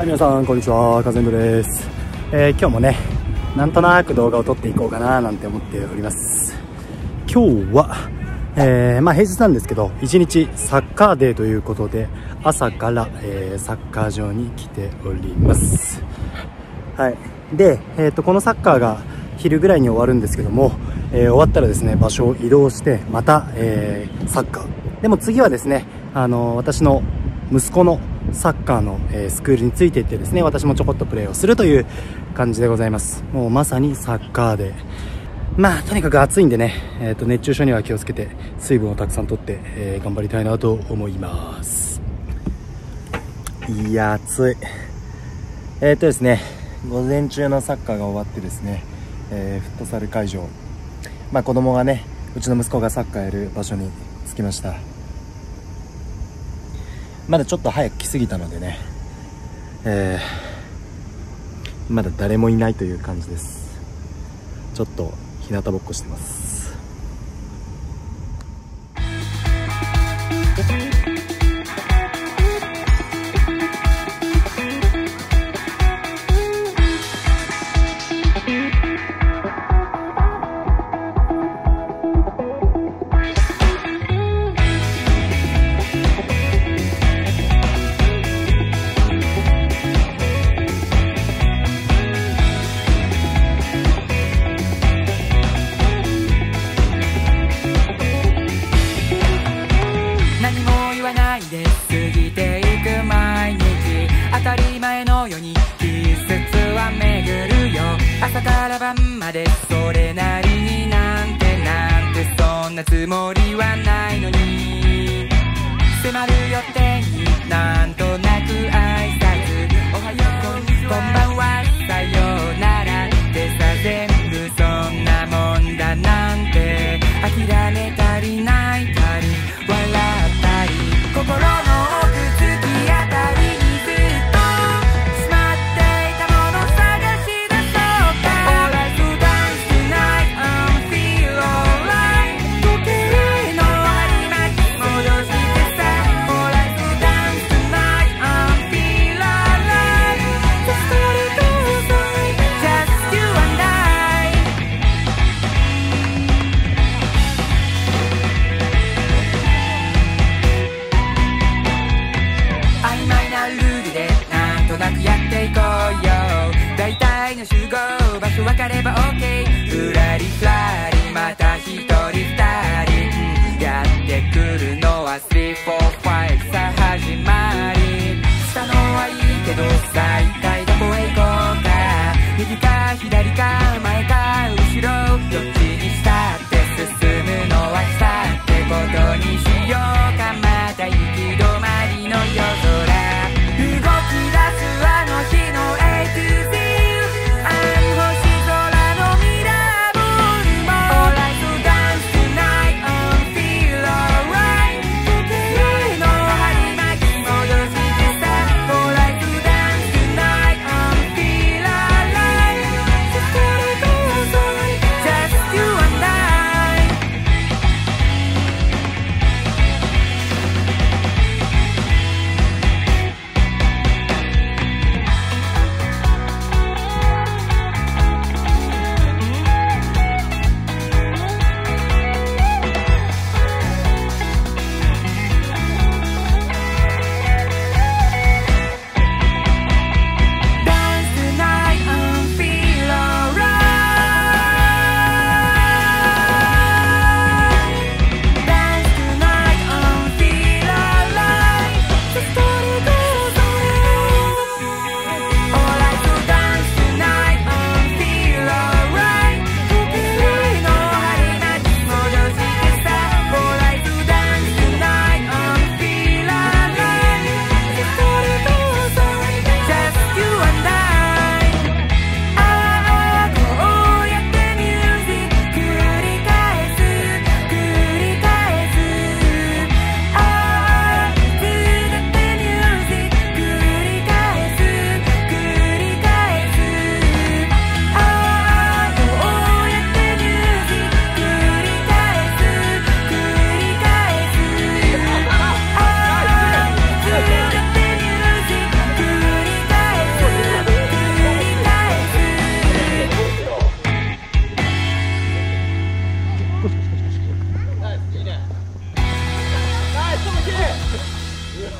はい、皆さん、こんにちは。カゼンドです。えー、今日もね、なんとなく動画を撮っていこうかななんて思っております。今日は、えー、まあ平日なんですけど、一日サッカーデーということで、朝から、えー、サッカー場に来ております。はい。で、えっ、と、このサッカーが昼ぐらいに終わるんですけども、え終わったらですね、場所を移動して、また、えサッカー。でも次はですね、あの私の息子のサッカーの、え、スクールについていってですね私もちょこっとプレーをするという感じでございます。もうまさにサッカーで。まあとにかく暑いんでね、えーと、熱中症には気をつけて水分をたくさんとって、えー、頑張りたいなと思います。いや暑い。えっ、ー、とですね午前中のサッカーが終わってですね、え、フットサル会場。まあ子供がねうちの息子がサッカーやる場所に着きました。まだちょっと早く来すぎたのでね、えー、まだ誰もいないという感じです。ちょっと日向ぼっこしてます。言わないで過ぎていく毎日当たり前のように季節は巡るよ。朝から晩までそれなりになんてなんてそんなつもりはないのに。迫る予定になる。Yeah.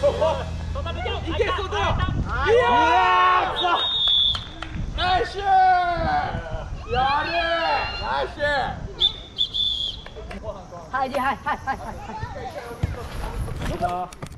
いけそうだよ。ナイス。やれ。ナイス。はいはいはいはいはい